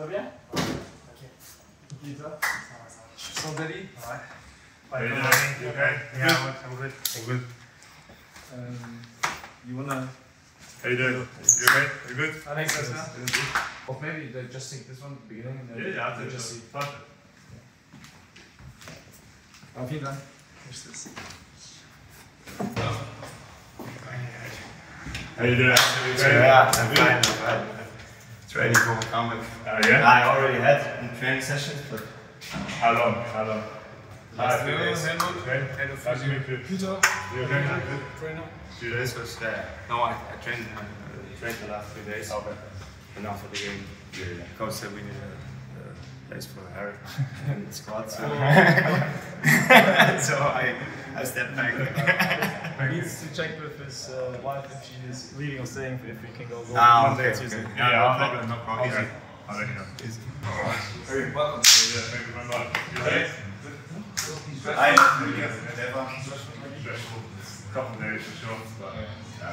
va bien Ok. Lisa Je sens Dali Ouais. How you doing? You okay? Yeah, Good? I'm, I'm good. Um, You wanna... How you doing? You okay? You good? Alex, that's not? Or maybe they just take this one at the beginning and then Yeah, yeah, I'll they just see. Perfect. Oh, vielen Dank. Ist das? How you doing? You okay? Yeah, I'm Good? fine, I'm fine. It's ready for my comeback. Uh, yeah? I already had in training sessions, but How long? How long? Last few two days. days. Okay. Head of Nice to meet you. Peter, You okay? Good? trainer. Two days. was uh, no, I, I trained uh, trained the last few days. Okay. And now for the game, Yeah, coach said we need a, a place for Harry in the squad. So, so I I stepped back. He needs to check with his uh, wife if she is leaving or staying, if we can go go Ah, Monday okay, Tuesday. okay. Yeah, no I'll problem, let- no problem. I'll Easy. let- I'll let you know. Very welcome. Yeah, thank you very much. You okay? I, Stressful. Couple of days for sure, but yeah,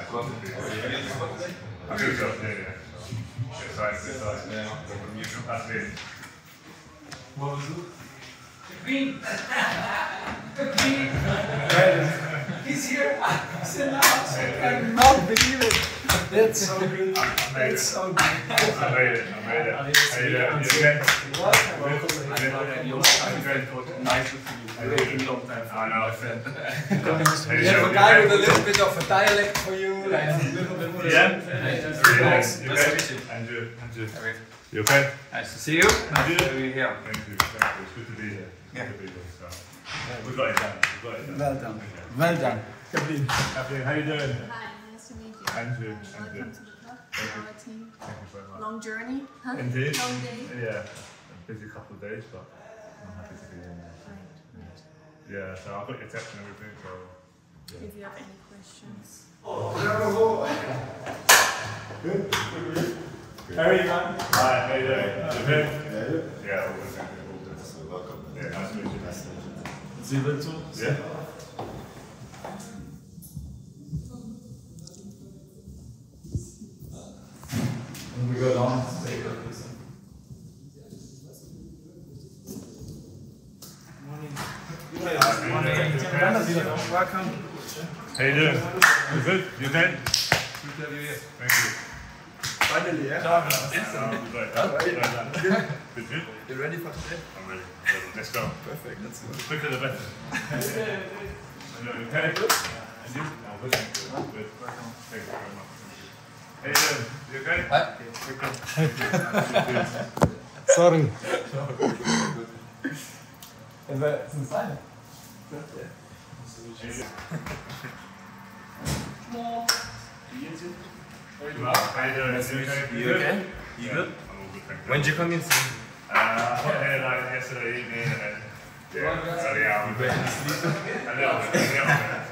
it's good to be here. I think so, yeah, yeah. Excited, excited. That's it. What was it? Green. Green. He's here. He's in the house. I cannot believe it. That's so good. I made That's it. so good. I made it. I made it. How you doing? You okay? Nice to see you. I waited a long time for I know. my friend. How you We have a guy with a little bit of a dialect for you and a little bit of Yeah? Very nice. You okay? Andrew, Andrew. You okay? nice to see you. Nice to be here. Thank you. Thank you. It's good to be here. Yeah. Good to be here. So. We got it done. We got it done. Well done. Okay. Well done. Kathleen. Kathleen, how you doing? Hi, nice to meet you. Andrew, Welcome Andrew. to the club, Thank you. our team. Thank you very much. Long journey, huh? Indeed. Long day. Yeah. A busy couple of days, but I'm happy to be here. Right, right. Yeah, so I've got your text and everything, so. If you have any questions. Harry, man. Hi, how you doing? Uh, you okay? Yeah, all good, thank you. All good. Welcome. Yeah, nice to meet you. Sie will zu. Yeah? And we go down. Stay good. Welcome. How you doing? You good? You okay? Good to have you here. Thank you. Finally, yeah. Yeah, got it done. Well done. Good, good? You ready for today? I'm ready. Let's go. Perfect. Let's go. Quicker the better. You okay? Good. And you? Oh, good. Good. Thank you very much. How you doing? You okay? Sorry. Is that some sign? Well, how you doing? You okay? You okay? You Yeah, good? I'm all good, thank you. When did you come in? Uh, I got here like yesterday evening and then, yeah, so yeah, I'm a bit, a little bit, a little bit.